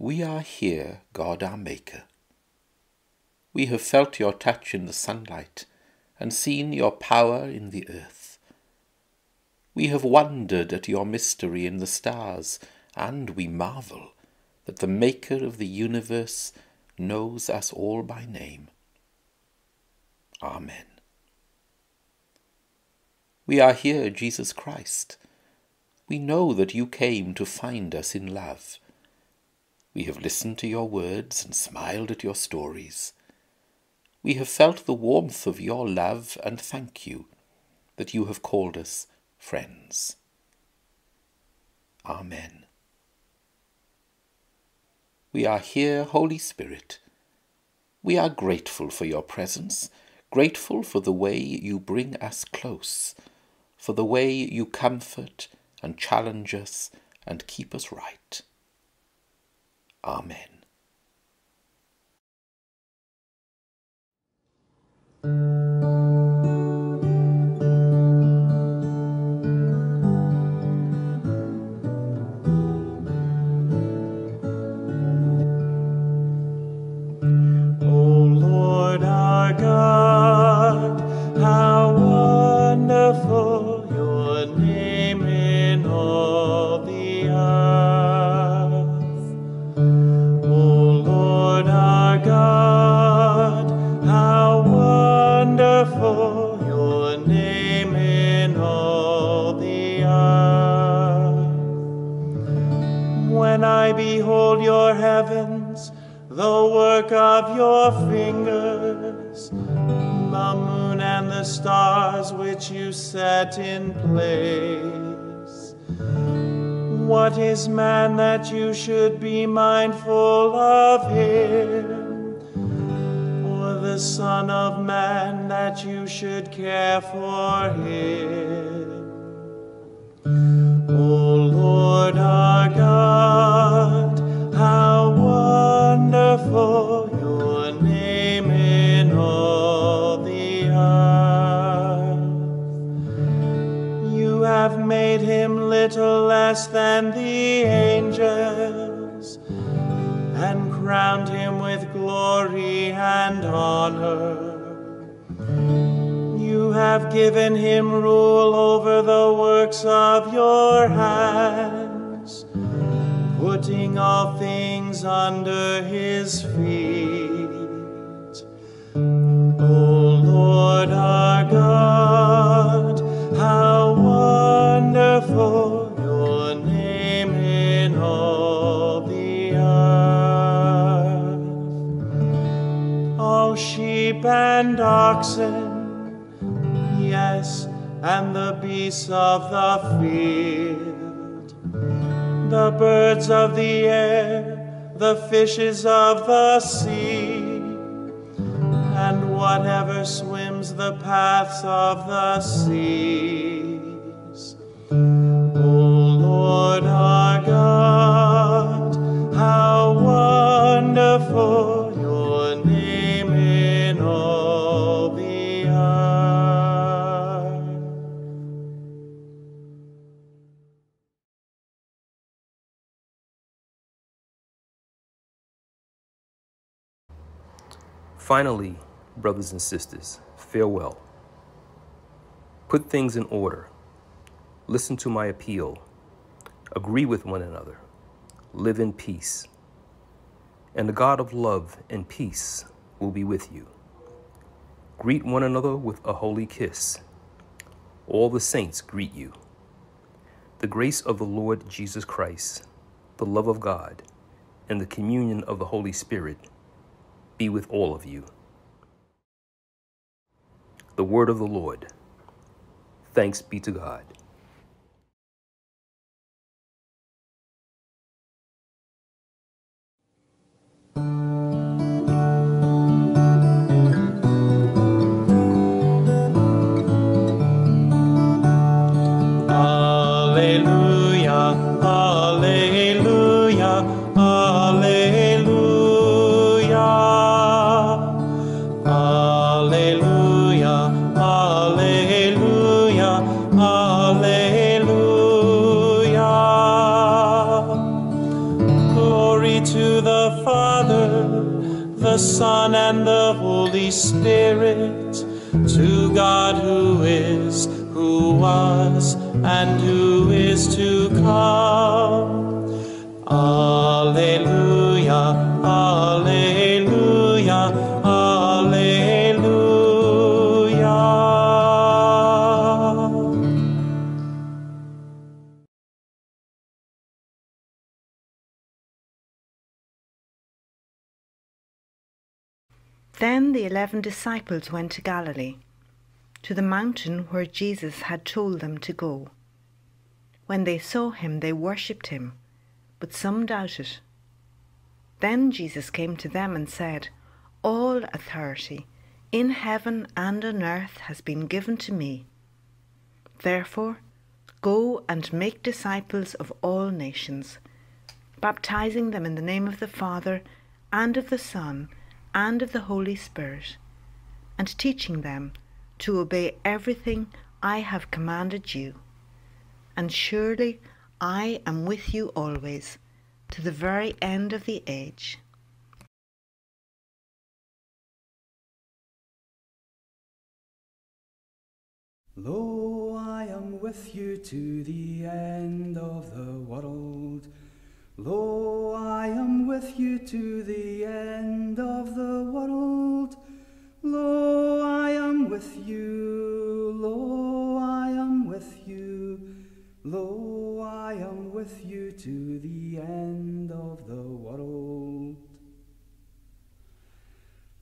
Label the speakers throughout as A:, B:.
A: We are here, God our Maker. We have felt your touch in the sunlight and seen your power in the earth. We have wondered at your mystery in the stars, and we marvel that the Maker of the universe knows us all by name. Amen. We are here, Jesus Christ. We know that you came to find us in love. We have listened to your words and smiled at your stories. We have felt the warmth of your love and thank you that you have called us friends. Amen. We are here, Holy Spirit. We are grateful for your presence, grateful for the way you bring us close, for the way you comfort and challenge us and keep us right. Amen.
B: set What is man that you should be mindful of him? Or the Son of Man that you should care for him? O Lord our God, little less than the angels, and crowned him with glory and honor. You have given him rule over the works of your hands, putting all things under his feet. O Lord our and oxen, yes, and the beasts of the field, the birds of the air, the fishes of the sea, and whatever swims the paths of the seas. O Lord
C: Finally, brothers and sisters, farewell. Put things in order. Listen to my appeal. Agree with one another. Live in peace. And the God of love and peace will be with you. Greet one another with a holy kiss. All the saints greet you. The grace of the Lord Jesus Christ, the love of God, and the communion of the Holy Spirit be with all of you. The word of the Lord. Thanks be to God.
D: Then the eleven disciples went to Galilee, to the mountain where Jesus had told them to go. When they saw him, they worshipped him, but some doubted. Then Jesus came to them and said, All authority in heaven and on earth has been given to me. Therefore, go and make disciples of all nations, baptizing them in the name of the Father, and of the Son, and of the Holy Spirit, and teaching them to obey everything I have commanded you. And surely I am with you always, to the very end of the age.
E: Lo, I am with you to the end of the world. Lo, I am with you to the end of the world. Lo, I am with you. Lo, I am with you. Lo, I am with you to the end of the world.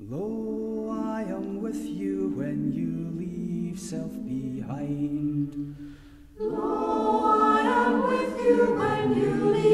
E: Lo, I am with you when you leave self behind.
F: Lo, I am with you when you leave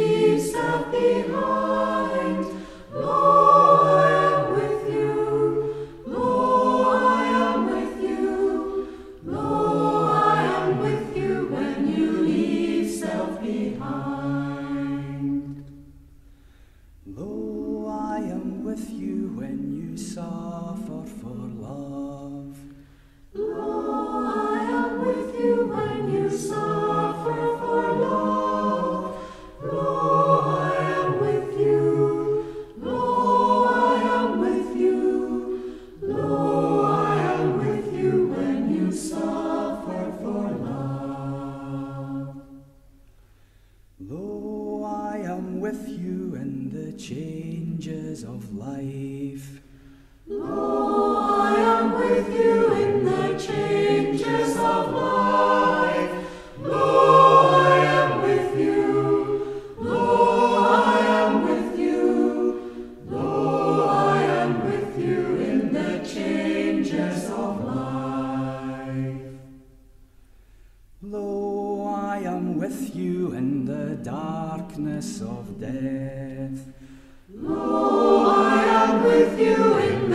F: you
E: in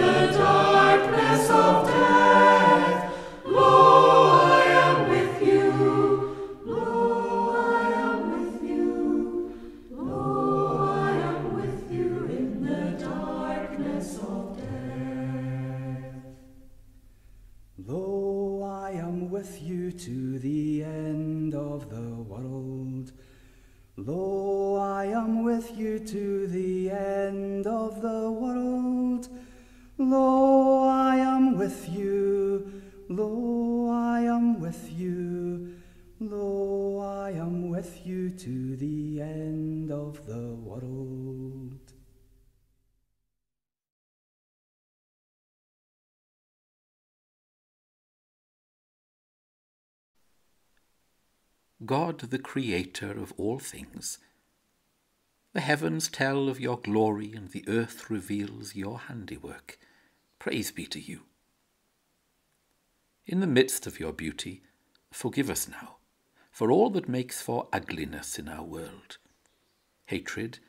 A: God, the Creator of all things. The heavens tell of your glory, and the earth reveals your handiwork. Praise be to you. In the midst of your beauty, forgive us now for all that makes for ugliness in our world hatred,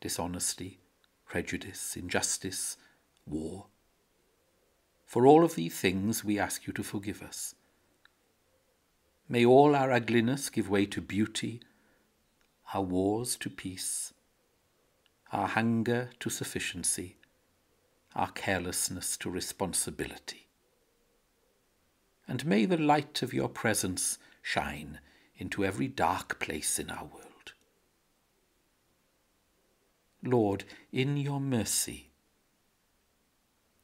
A: dishonesty, prejudice, injustice, war. For all of these things we ask you to forgive us. May all our ugliness give way to beauty, our wars to peace, our hunger to sufficiency, our carelessness to responsibility. And may the light of your presence shine into every dark place in our world. Lord, in your mercy,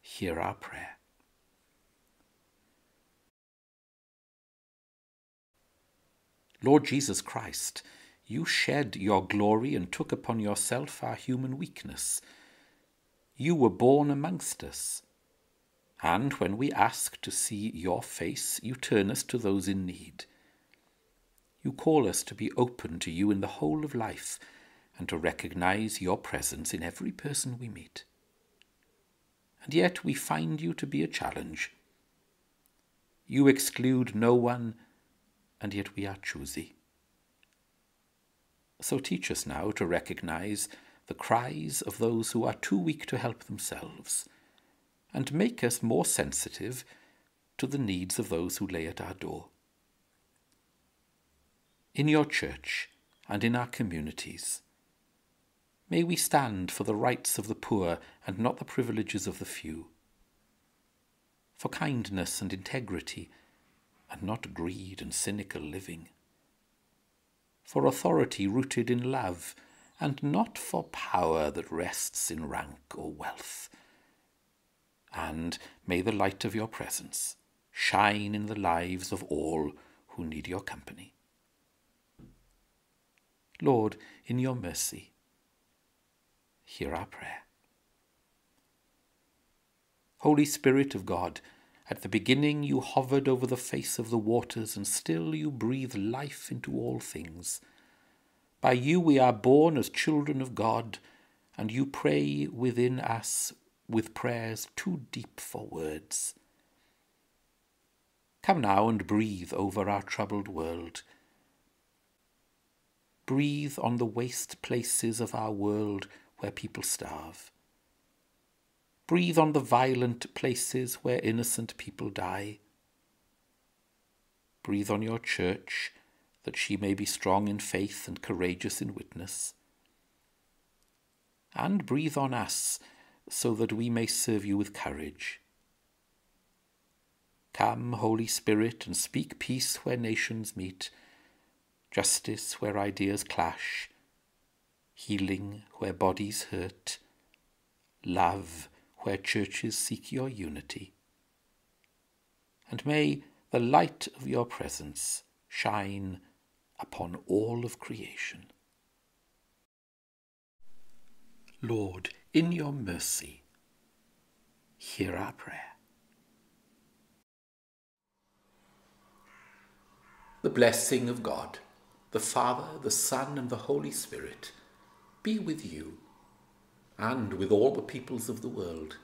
A: hear our prayer. Lord Jesus Christ, you shed your glory and took upon yourself our human weakness. You were born amongst us. And when we ask to see your face, you turn us to those in need. You call us to be open to you in the whole of life and to recognize your presence in every person we meet. And yet we find you to be a challenge. You exclude no one and yet we are choosy. So teach us now to recognize the cries of those who are too weak to help themselves, and make us more sensitive to the needs of those who lay at our door. In your church and in our communities, may we stand for the rights of the poor and not the privileges of the few, for kindness and integrity and not greed and cynical living. For authority rooted in love, and not for power that rests in rank or wealth. And may the light of your presence shine in the lives of all who need your company. Lord, in your mercy, hear our prayer. Holy Spirit of God, at the beginning you hovered over the face of the waters, and still you breathe life into all things. By you we are born as children of God, and you pray within us with prayers too deep for words. Come now and breathe over our troubled world. Breathe on the waste places of our world where people starve. Breathe on the violent places where innocent people die. Breathe on your church that she may be strong in faith and courageous in witness. And breathe on us so that we may serve you with courage. Come, Holy Spirit, and speak peace where nations meet, justice where ideas clash, healing where bodies hurt, love where churches seek your unity. And may the light of your presence shine upon all of creation. Lord, in your mercy, hear our prayer. The blessing of God, the Father, the Son, and the Holy Spirit be with you and with all the peoples of the world,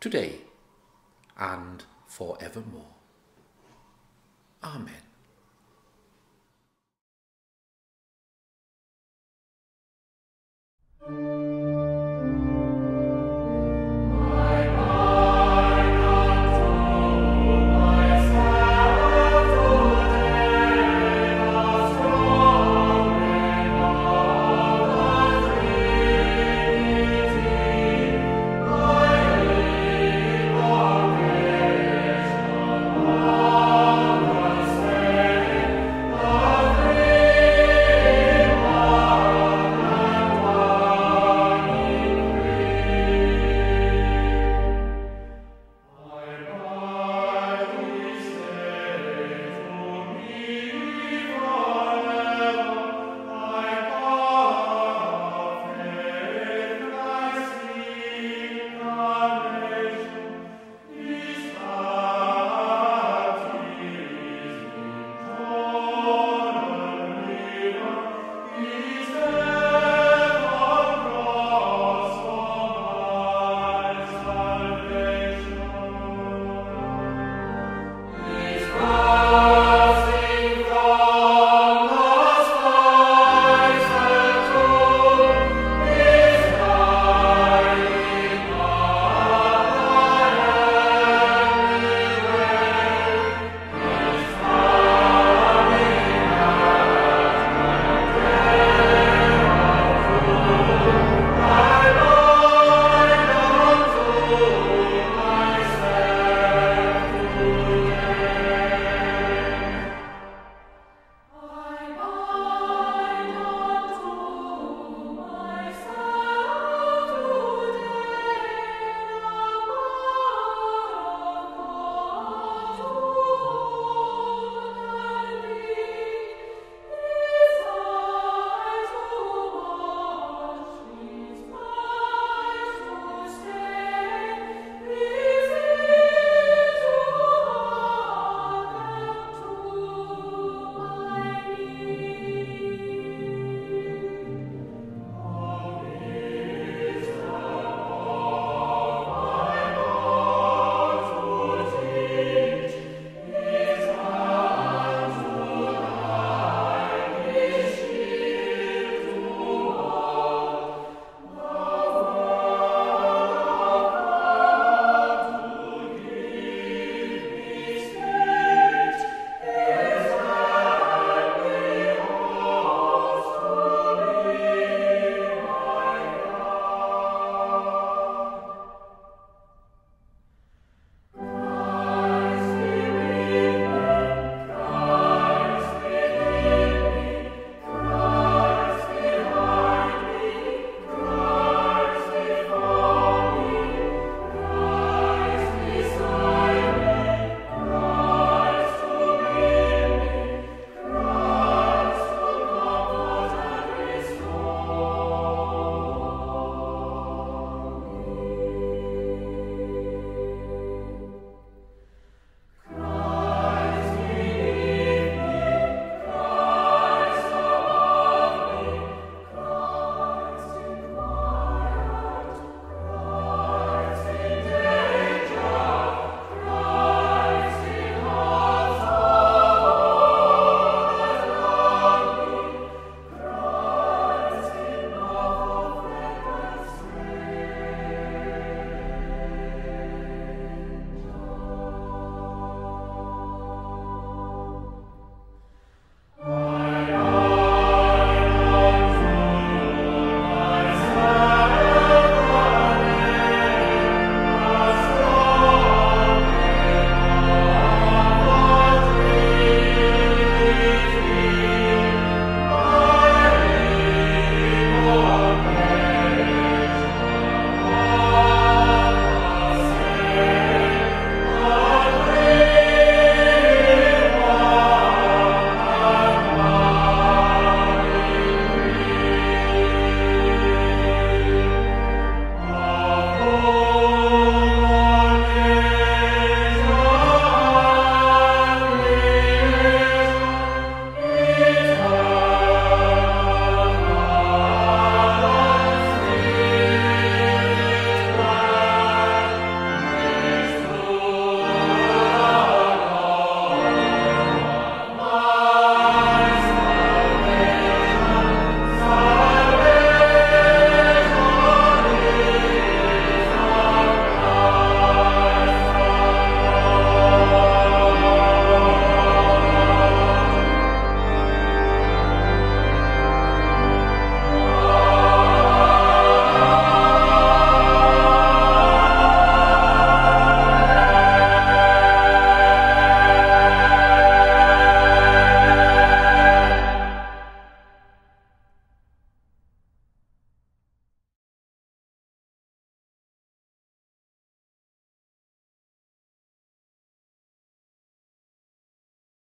A: today and for evermore. Amen.